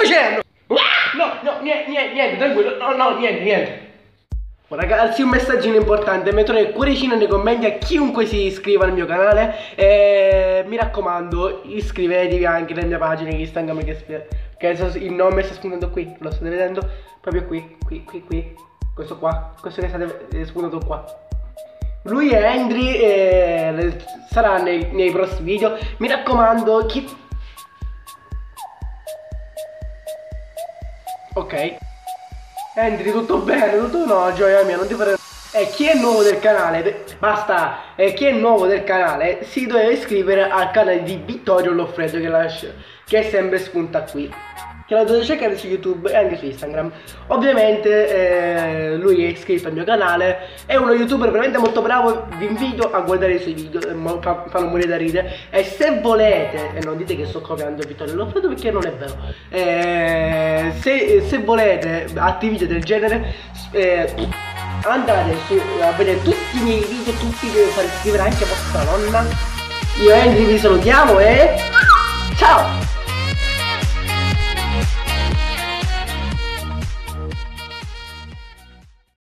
facendo? No, no, niente, niente, tranquillo, no, no, niente, niente. Ragazzi, un messaggino importante, mettete il cuoricino nei commenti a chiunque si iscriva al mio canale e mi raccomando iscrivetevi anche alle mie pagine Instagram che, che adesso il nome sta spuntando qui, lo state vedendo? Proprio qui, qui, qui, qui, questo qua, questo che state è spuntato qua. Lui è Andri e sarà nei, nei prossimi video, mi raccomando chi... Ok. Andri, tutto bene? Tutto no, gioia mia, non ti fare... E chi è nuovo del canale, basta, e chi è nuovo del canale si deve iscrivere al canale di Vittorio Loffredo che, lascia, che è sempre spunta qui. Che la dovete cercare su YouTube e anche su Instagram. Ovviamente eh, lui è iscritto al mio canale, è uno youtuber veramente molto bravo, vi invito a guardare i suoi video, eh, fanno morire da ridere. E se volete, e non dite che sto copiando Vittorio Loffredo perché non è vero, eh, se, se volete altri video del genere, eh, andate su, a vedere tutti i miei video, tutti che far iscrivere anche vostra nonna. Io e Andy vi salutiamo e ciao!